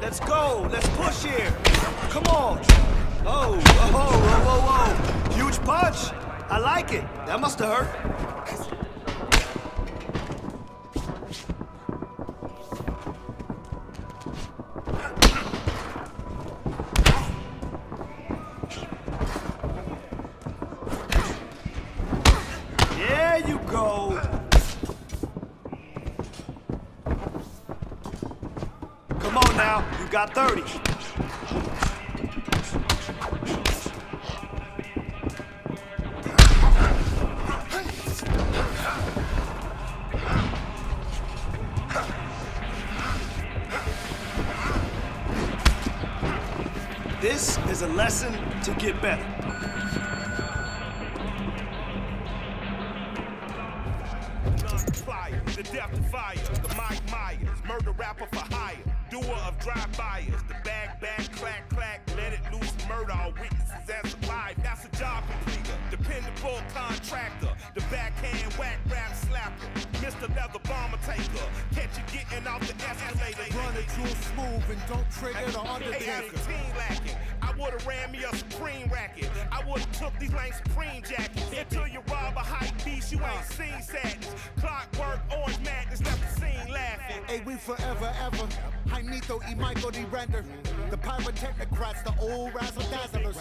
Let's go. Let's push here. Come on. Oh, oh, whoa, whoa, whoa. Huge punch. I like it. That must have hurt. Now, you got 30. This is a lesson to get better. Of drive-bys, the bag, bag, clack, clack, let it loose, murder all witnesses as alive. That's a job completer, dependable contractor, the backhand whack rap slapper, Mr. Leather Bomber Taker, catch you getting off the escalator. Run it real smooth and don't trigger the Hey, Undertaker. 18 lacking. I would've ran me a Supreme racket. I would've took these lame Supreme jackets. Until you rob a hype you ain't seen sadness. Clockwork, orange madness, left the scene laughing. Hey, we forever, ever. Jaimito y Michael D. Render. The pyrotechnocrats, the old razzle dazzlers.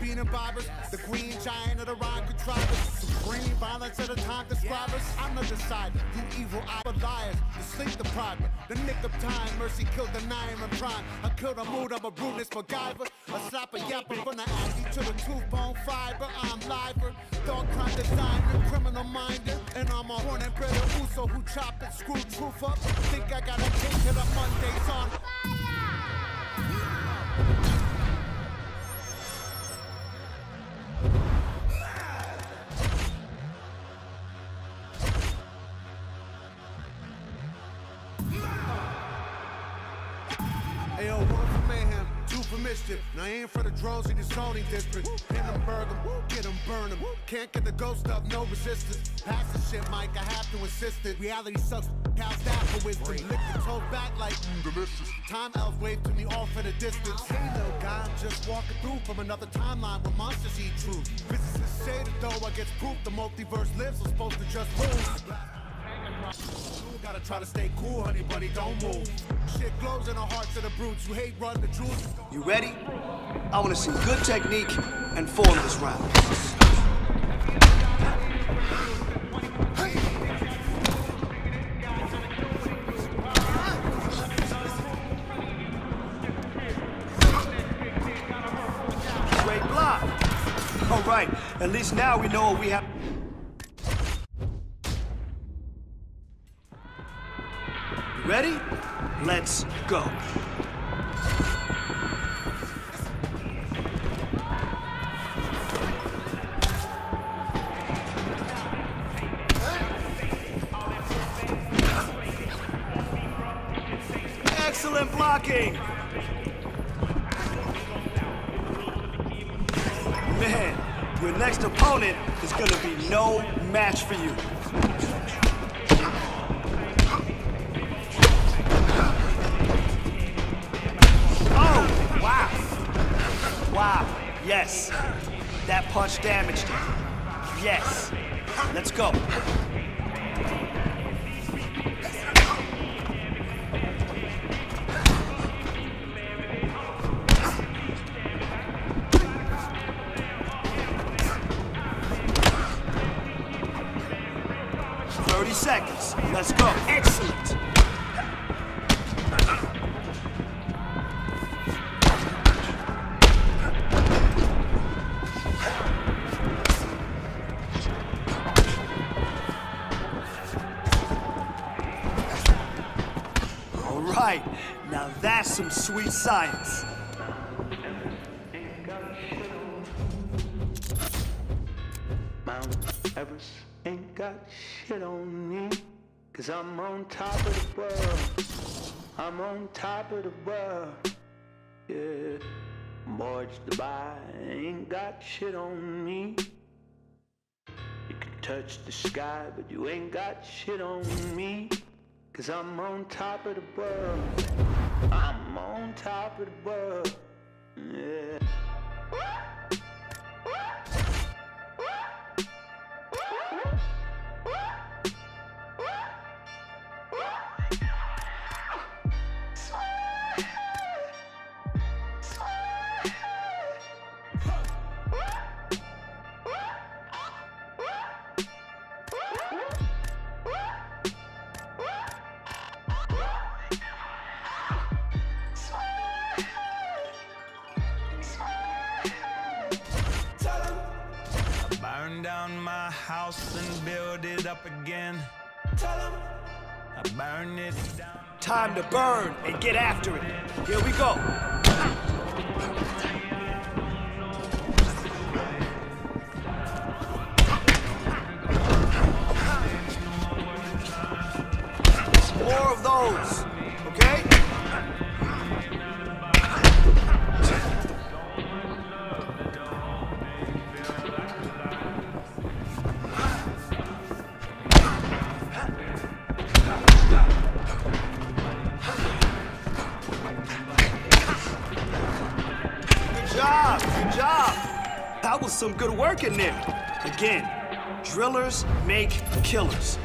Bean and bobbers. The green giant of the rhyme contrivers. Supreme violence of the time describers. I'm the decider. You evil eye liars. The sleep deprived. The nick of time. Mercy killed the nine and prime. I killed a mood. I'm a rudeness MacGyver. A slapper yapper from the Aggie to the tooth bone fiber. I'm liver. thought crime designer. Criminal minder. And I'm a horn and bread Uso who chop and screw truth up. Think I got a cake to the Mondays on. Ayo, mischief. Now I aim for the drones in the zoning district. Hit them, burn them, get them, burn them. Can't get the ghost up, no resistance. Pass the shit, Mike, I have to insist it. Reality sucks, how's that for wisdom? Lick the toes back like mm, delicious. Time elves wave to me off in the distance. Hey, little guy, I'm just walking through from another timeline where monsters eat truth. Physicists say that though I get proof the multiverse lives, I'm supposed to just lose. Gotta try to stay cool, honey bunny, don't move. Shit glows in the hearts of the brutes. You hate run the truth. You ready? I want to see good technique and form this round. Great block. All right, at least now we know what we have. Ready? Let's go. Excellent blocking. Man, your next opponent is gonna be no match for you. Yes. That punch damaged him. Yes. Let's go. Some sweet science. Mount Everest ain't got shit on me. Cause I'm on top of the world. I'm on top of the world. Yeah. Morge Dubai ain't got shit on me. You can touch the sky, but you ain't got shit on me. Cause I'm on top of the world. I'm on top of the world. Yeah. Burn down my house and build it up again. I burn it down. Time to burn and get after it. Here we go. Some good work in there. Again, drillers make killers.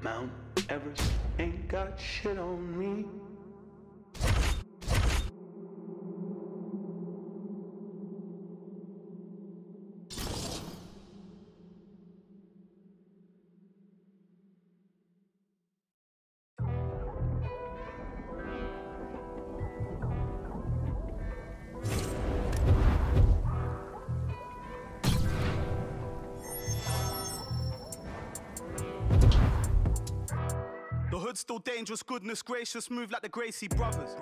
Mount Everest ain't got shit on me. The hood's still dangerous, goodness gracious, move like the Gracie brothers.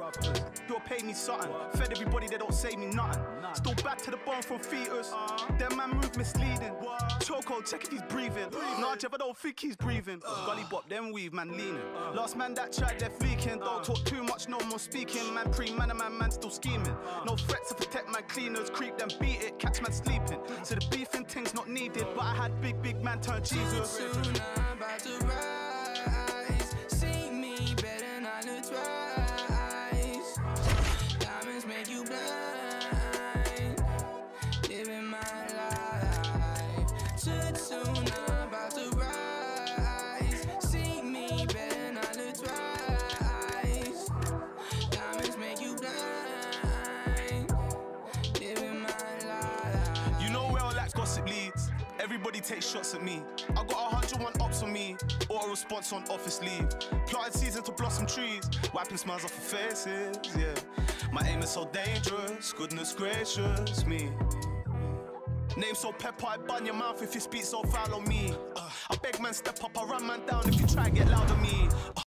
You'll pay me something, fed everybody, they don't say me nothing. Still back to the bone from fetus. Them man move misleading. Choco, check if he's breathing. Nah, Jeff, I don't think he's breathing. Gully bop, them weave, man leaning. Last man that tried, left leaking. Don't talk too much, no more speaking. Man pre, man, a man, man still scheming. No threats to protect my cleaners, creep them, beat it, catch man sleeping. So the beef and things not needed, but I had big, big man turn Jesus. Takes shots at me. I got a hundred one ops on me, or a response on office leave. Planted season to blossom trees, wiping smiles off of faces. Yeah, my aim is so dangerous. Goodness gracious me. Name so pepper, I bun your mouth if you speak so foul on me. Uh, I beg man step up, I run man down if you try get loud on me. Uh,